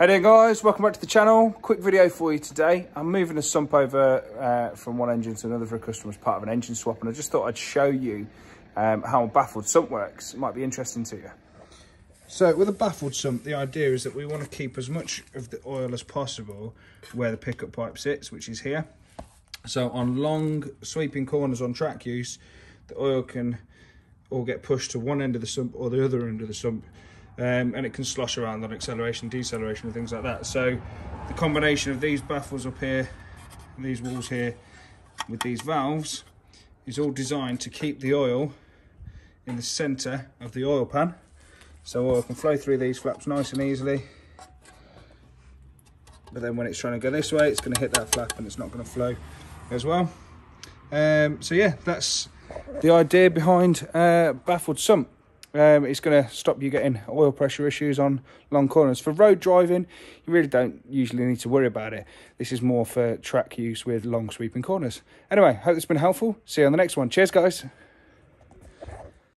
Hey there guys, welcome back to the channel. Quick video for you today. I'm moving a sump over uh, from one engine to another for a customer as part of an engine swap and I just thought I'd show you um, how a baffled sump works. It might be interesting to you. So with a baffled sump, the idea is that we want to keep as much of the oil as possible where the pickup pipe sits, which is here. So on long sweeping corners on track use, the oil can all get pushed to one end of the sump or the other end of the sump um, and it can slosh around on acceleration, deceleration and things like that. So the combination of these baffles up here, these walls here, with these valves, is all designed to keep the oil in the centre of the oil pan. So oil can flow through these flaps nice and easily. But then when it's trying to go this way, it's going to hit that flap and it's not going to flow as well. Um, so yeah, that's the idea behind uh, baffled sump um, it's going to stop you getting oil pressure issues on long corners. For road driving, you really don't usually need to worry about it. This is more for track use with long sweeping corners. Anyway, hope it's been helpful. See you on the next one. Cheers, guys.